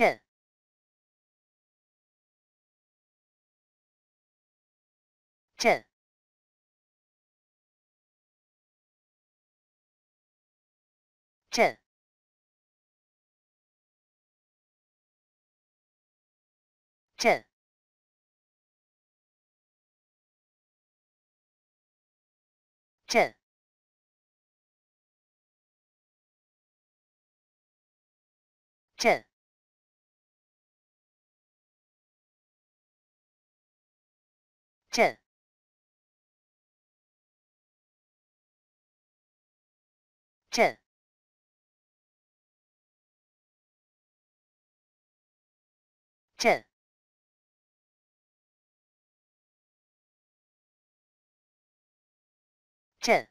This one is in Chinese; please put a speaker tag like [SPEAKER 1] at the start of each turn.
[SPEAKER 1] 朕，朕，朕，朕，朕，朕。镇。镇，镇，镇。